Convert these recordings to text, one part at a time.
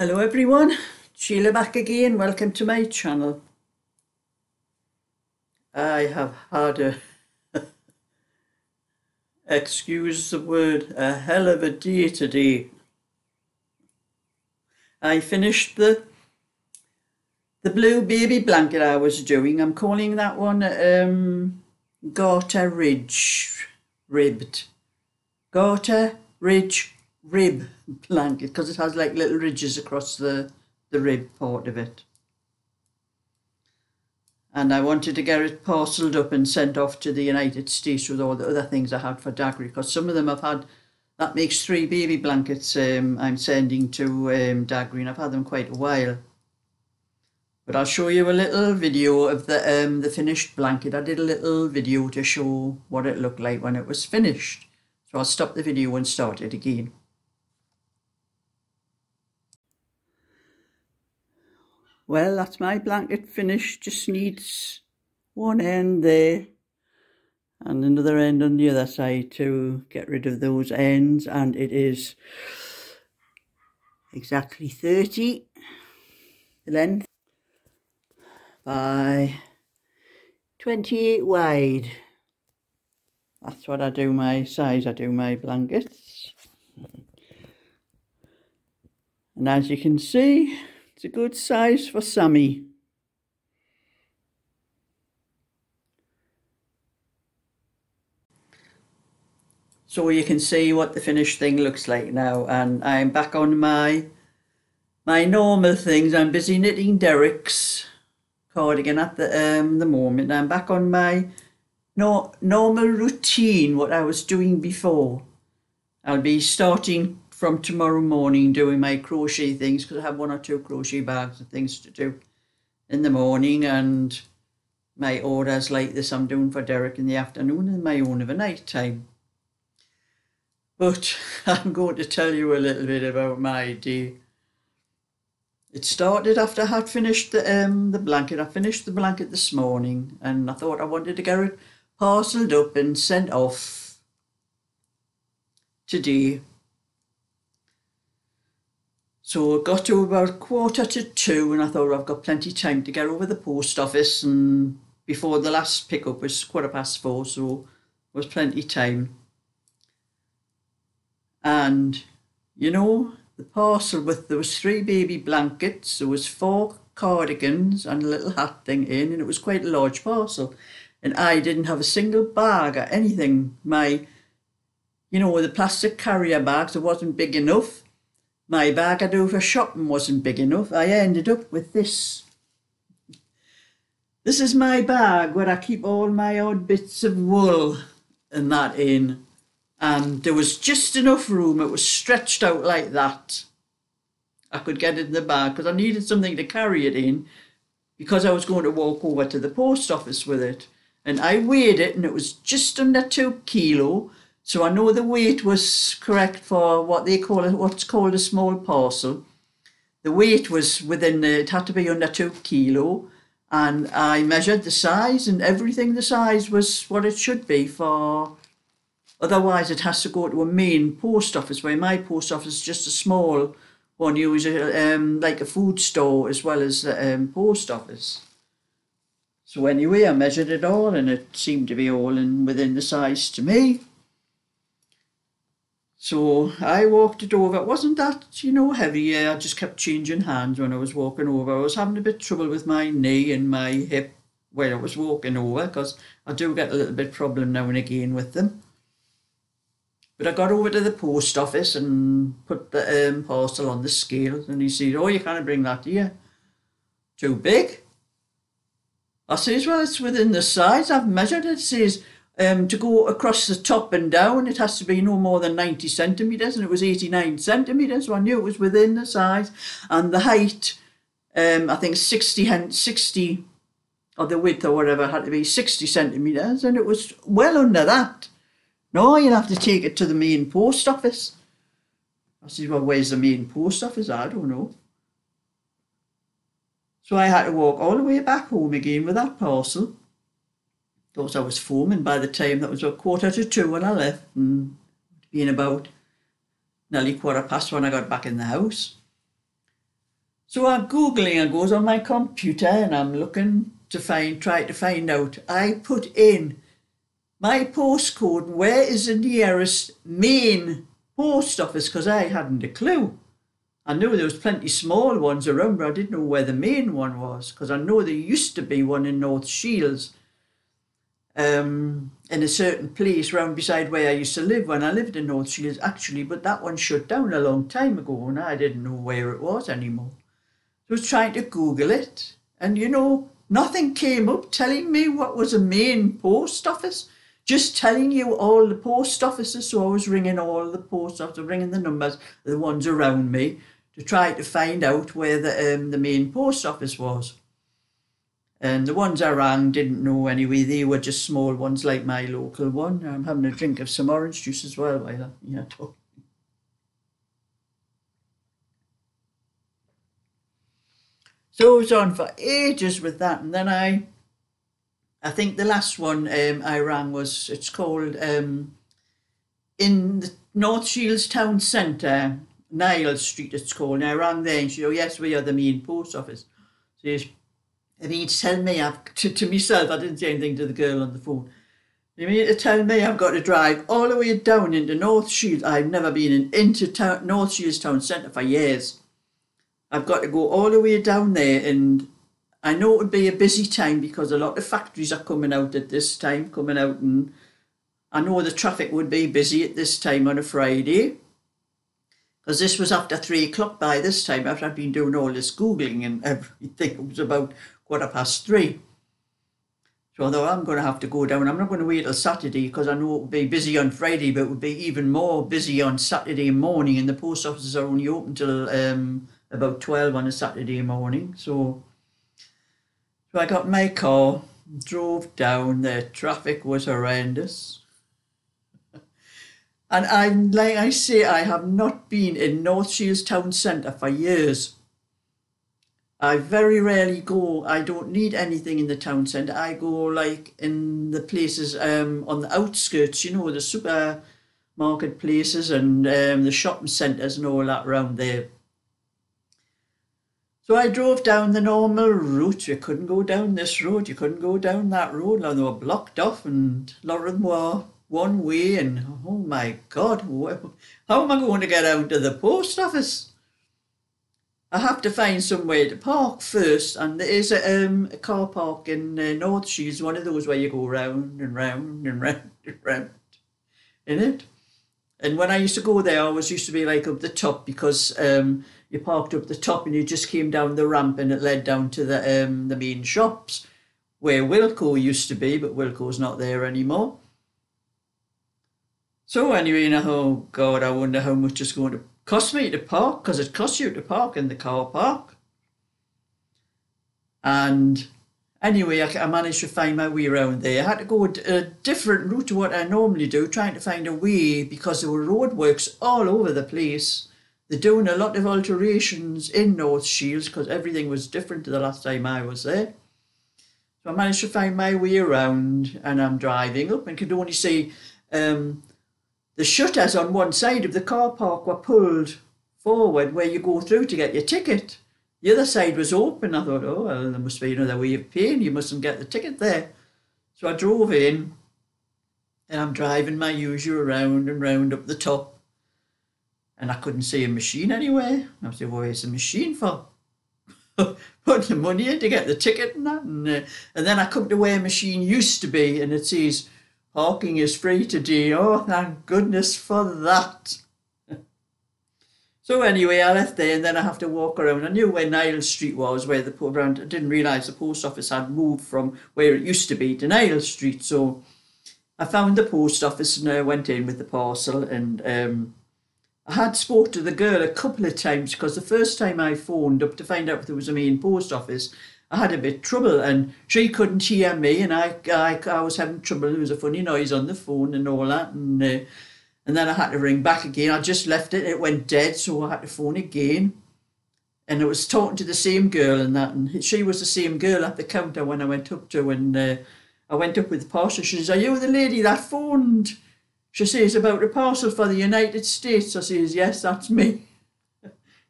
Hello everyone, Sheila back again, welcome to my channel. I have had a, excuse the word, a hell of a day today. I finished the the blue baby blanket I was doing. I'm calling that one um, Garter Ridge Ribbed. Garter Ridge rib blanket because it has like little ridges across the, the rib part of it. And I wanted to get it parcelled up and sent off to the United States with all the other things I had for Dagry because some of them I've had, that makes three baby blankets um, I'm sending to um, and I've had them quite a while. But I'll show you a little video of the um, the finished blanket. I did a little video to show what it looked like when it was finished. So I'll stop the video and start it again. Well, that's my blanket finished. Just needs one end there and another end on the other side to get rid of those ends. And it is exactly 30 the length by 28 wide. That's what I do my size. I do my blankets. And as you can see, it's a good size for Sammy. So you can see what the finished thing looks like now and I'm back on my my normal things. I'm busy knitting Derek's cardigan at the um the moment. I'm back on my no, normal routine, what I was doing before. I'll be starting from tomorrow morning doing my crochet things because I have one or two crochet bags and things to do in the morning and my orders like this I'm doing for Derek in the afternoon and my own of a night time. But I'm going to tell you a little bit about my day. It started after I had finished the um the blanket. I finished the blanket this morning and I thought I wanted to get it parcelled up and sent off today so I got to about quarter to two and I thought I've got plenty of time to get over the post office and before the last pickup was quarter past four so there was plenty of time. And you know the parcel with there was three baby blankets, there was four cardigans and a little hat thing in and it was quite a large parcel and I didn't have a single bag or anything. My you know the plastic carrier bags it wasn't big enough my bag I do for shopping wasn't big enough. I ended up with this. This is my bag where I keep all my odd bits of wool and that in. And there was just enough room. It was stretched out like that. I could get it in the bag because I needed something to carry it in because I was going to walk over to the post office with it. And I weighed it and it was just under two kilo so I know the weight was correct for what they call it, what's called a small parcel. The weight was within, the, it had to be under two kilo. And I measured the size and everything, the size was what it should be for, otherwise it has to go to a main post office where my post office is just a small one, use um, like a food store as well as the um, post office. So anyway, I measured it all and it seemed to be all in within the size to me. So I walked it over. It wasn't that, you know, heavy. I just kept changing hands when I was walking over. I was having a bit trouble with my knee and my hip where I was walking over because I do get a little bit problem now and again with them. But I got over to the post office and put the um, parcel on the scale and he said, oh, you can't bring that here. Too big. I says, well, it's within the size. I've measured it. It says um, to go across the top and down, it has to be no more than 90 centimetres, and it was 89 centimetres, so I knew it was within the size. And the height, um, I think 60, 60 or the width or whatever had to be 60 centimetres, and it was well under that. No, you'll have to take it to the main post office. I said, well, where's the main post office? I don't know. So I had to walk all the way back home again with that parcel thought I was foaming by the time that was a quarter to two when I left and being about nearly quarter past when I got back in the house. So I'm Googling, I goes on my computer and I'm looking to find, try to find out. I put in my postcode, where is the nearest main post office, because I hadn't a clue. I knew there was plenty small ones around, but I didn't know where the main one was, because I know there used to be one in North Shields, um, in a certain place round beside where I used to live when I lived in North Shields, actually, but that one shut down a long time ago, and I didn't know where it was anymore. So I was trying to Google it, and you know, nothing came up telling me what was a main post office just telling you all the post offices. So I was ringing all the post offices, ringing the numbers, the ones around me, to try to find out where the um, the main post office was. And the ones I rang didn't know anyway. They were just small ones like my local one. I'm having a drink of some orange juice as well while I'm yeah, talking. So I was on for ages with that, and then I I think the last one um, I rang was it's called um, in the North Shields Town Centre, Niles Street. It's called. And I rang there and she said, "Oh yes, we are the main post office." So I mean, to tell me I've to, to myself, I didn't say anything to the girl on the phone. You mean to tell me I've got to drive all the way down into North Shields? I've never been in, into town, North Shields Town Centre for years. I've got to go all the way down there and I know it would be a busy time because a lot of factories are coming out at this time, coming out, and I know the traffic would be busy at this time on a Friday. Because this was after three o'clock by this time, after I'd been doing all this Googling and everything. It was about quarter past three. So although I'm going to have to go down, I'm not going to wait till Saturday because I know it will be busy on Friday, but it would be even more busy on Saturday morning. And the post offices are only open till um, about 12 on a Saturday morning. So so I got my car, drove down, the traffic was horrendous. And I'm like I say, I have not been in North Shields Town Centre for years. I very rarely go. I don't need anything in the town centre. I go like in the places um, on the outskirts, you know, the supermarket places and um, the shopping centres and all that around there. So I drove down the normal route. You couldn't go down this road. You couldn't go down that road. Now they were blocked off, and a lot of them were one way. And oh my God, how am I going to get out of the post office? I have to find somewhere to park first, and there is a, um, a car park in uh, North Shields, one of those where you go round and round and round and round in it. And when I used to go there, I always used to be like up the top because um, you parked up the top and you just came down the ramp and it led down to the um, the main shops where Wilko used to be, but Wilko's not there anymore. So anyway, now, oh God, I wonder how much it's going to cost me to park because it costs you to park in the car park. And anyway, I, I managed to find my way around there. I had to go a different route to what I normally do, trying to find a way because there were roadworks all over the place. They're doing a lot of alterations in North Shields because everything was different to the last time I was there. So I managed to find my way around and I'm driving up and could only see um, the shutters on one side of the car park were pulled forward where you go through to get your ticket. The other side was open. I thought, oh, well, there must be another way of paying. You mustn't get the ticket there. So I drove in and I'm driving my usual round and round up the top and I couldn't see a machine anywhere. I said, well, where's the machine for? Put the money in to get the ticket and that. And, uh, and then I come to where a machine used to be and it says, parking is free today. Oh, thank goodness for that. so anyway, I left there and then I have to walk around. I knew where Nile Street was, where the around. I didn't realise the post office had moved from where it used to be to Niles Street. So I found the post office and I went in with the parcel and um, I had spoke to the girl a couple of times because the first time I phoned up to find out if there was a main post office, I had a bit of trouble and she couldn't hear me and I, I, I was having trouble. There was a funny noise on the phone and all that. And, uh, and then I had to ring back again. I just left it. It went dead. So I had to phone again. And I was talking to the same girl and that. And she was the same girl at the counter when I went up to. And uh, I went up with the parcel. She says, are you the lady that phoned? She says, about a parcel for the United States. I says, yes, that's me.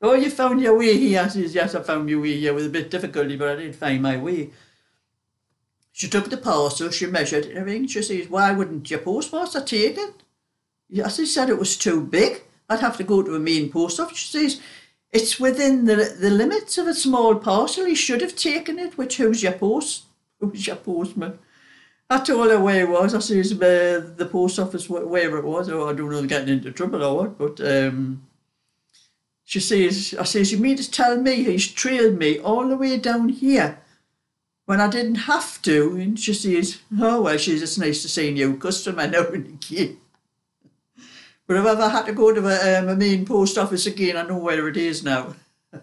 Oh, you found your way. I says, Yes, I found my way here with a bit of difficulty, but I did find my way. She took the parcel, she measured it and everything. She says, Why wouldn't your postmaster take it? Yes, he said it was too big. I'd have to go to a main post office. She says, It's within the the limits of a small parcel. He should have taken it. Which who's your post? Who's your postman? I told her where it was. I says, uh, the post office, wherever it was. Oh, I don't know, getting into trouble or what, but um, she says, I says, you mean to tell me he's trailed me all the way down here when I didn't have to? And she says, oh, well, she's it's nice to see a new customer now and again. But if I ever had to go to a, um, a main post office again, I know where it is now.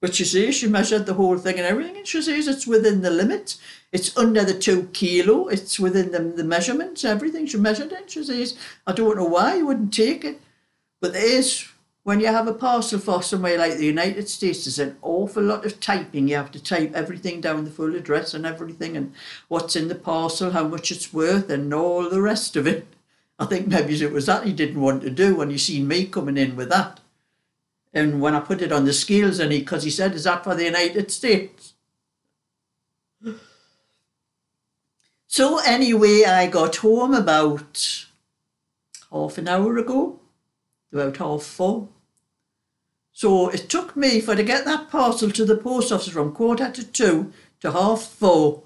but she says she measured the whole thing and everything, and she says it's within the limit. It's under the two kilo. It's within the, the measurements, everything. She measured it. She says, I don't know why you wouldn't take it. But there is when you have a parcel for somewhere like the United States, there's an awful lot of typing. You have to type everything down, the full address and everything, and what's in the parcel, how much it's worth, and all the rest of it. I think maybe it was that he didn't want to do when he seen me coming in with that. And when I put it on the scales, and he, because he said, Is that for the United States? So, anyway, I got home about half an hour ago about half four. So it took me for to get that parcel to the post office from quarter to two to half four.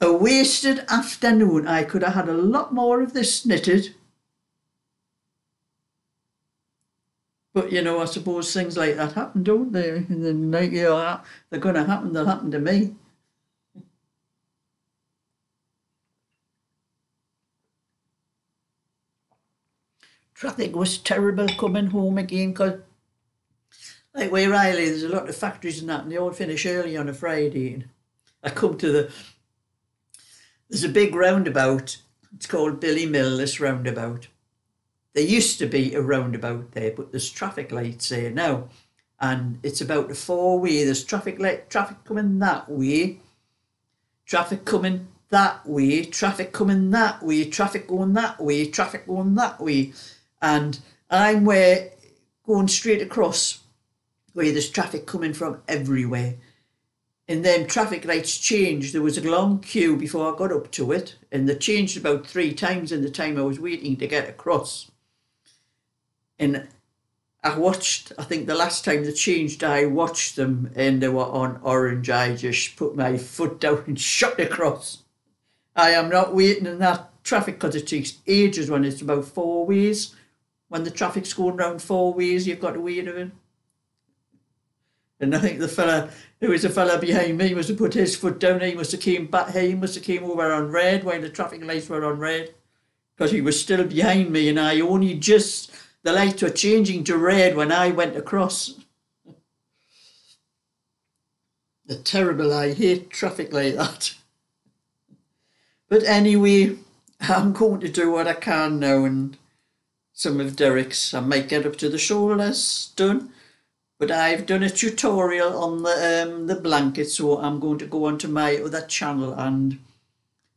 A wasted afternoon. I could have had a lot more of this knitted. But you know, I suppose things like that happen, don't they? And then, like, know, they're going to happen. They'll happen to me. Traffic was terrible coming home again because like where I live, there's a lot of factories and that, and they all finish early on a Friday. And I come to the there's a big roundabout. It's called Billy Mill. This roundabout. There used to be a roundabout there, but there's traffic lights there now, and it's about a four way. There's traffic light, traffic coming that way, traffic coming that way, traffic coming that way, traffic going that way, traffic going that way and I'm where going straight across where there's traffic coming from everywhere. And then traffic lights changed. There was a long queue before I got up to it, and they changed about three times in the time I was waiting to get across. And I watched, I think the last time they changed, I watched them and they were on orange. I just put my foot down and shot across. I am not waiting in that traffic because it takes ages when it's about four ways when the traffic's going round four ways, you've got to of it. And I think the fella who was the fella behind me must have put his foot down. He must have came back. He must have came over on red while the traffic lights were on red, because he was still behind me, and I only just the lights were changing to red when I went across. The terrible. I hate traffic like that. But anyway, I'm going to do what I can now and some of Derek's. I might get up to the shoulders done, but I've done a tutorial on the um, the blanket, so I'm going to go onto my other channel and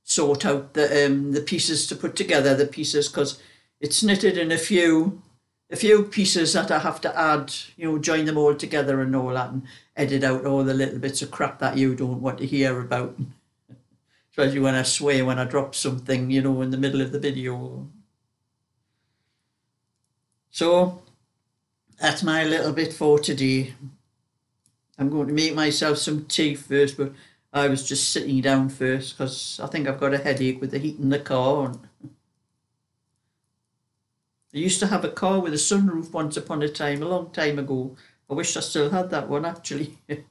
sort out the um, the pieces to put together the pieces because it's knitted in a few a few pieces that I have to add, you know, join them all together and all that, and edit out all the little bits of crap that you don't want to hear about. Especially when I swear when I drop something, you know, in the middle of the video. So that's my little bit for today. I'm going to make myself some tea first, but I was just sitting down first because I think I've got a headache with the heat in the car. I used to have a car with a sunroof once upon a time, a long time ago. I wish I still had that one actually. it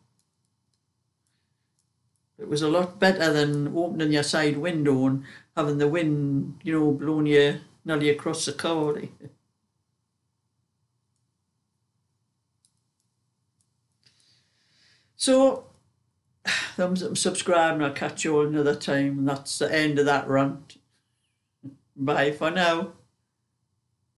was a lot better than opening your side window and having the wind, you know, blowing you nearly across the car. So, thumbs up and subscribe, and I'll catch you all another time. And that's the end of that rant. Bye for now.